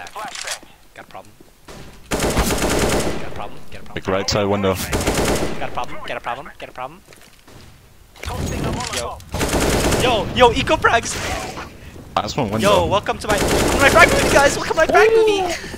Got a problem. Got a problem. Get a problem. Big right side window. Got a problem. Get a problem. Get a problem. Yo. Yo, yo, eco frags. Last one window. Yo, welcome to my, welcome to my frag movie, guys. Welcome to my frag movie.